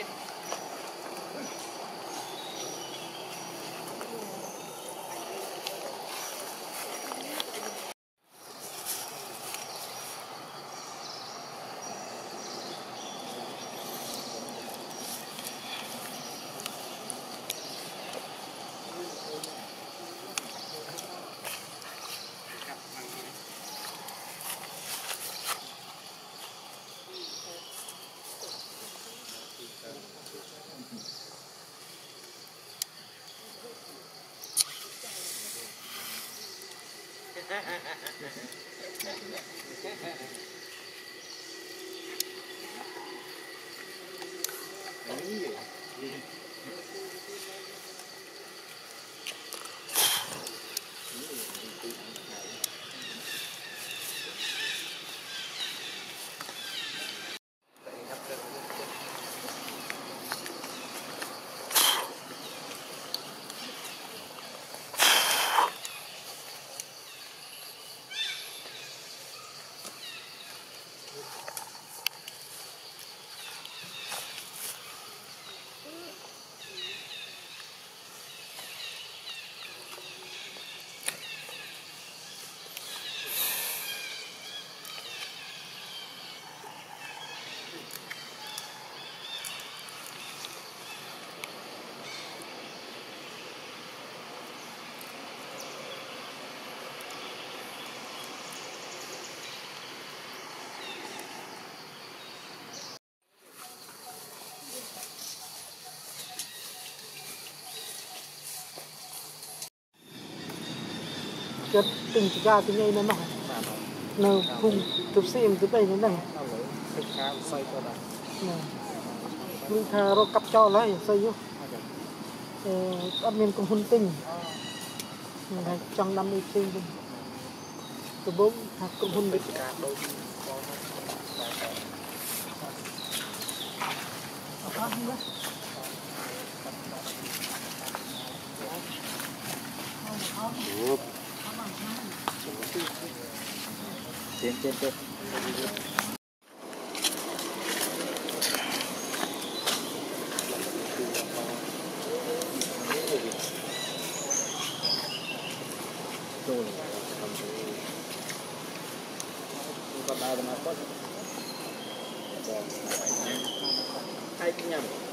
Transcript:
didn't. chất từng chỉ ra tiếng ngay nó mà nó hùng tập xem thứ đây nó này. Ờ, Mình thà rồi cặp cho lấy xây vô ăn miền cũng hôn tình trong năm mươi sinh từ bố thà cũng hôn được Hãy subscribe trên trên trên Hãy subscribe cho kênh Ghiền Mì Gõ Để không bỏ lỡ những video hấp dẫn